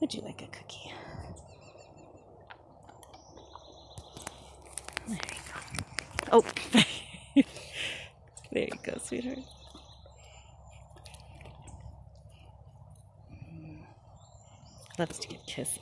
Would you like a cookie? There you go. Oh, there you go, sweetheart. Loves to get kisses.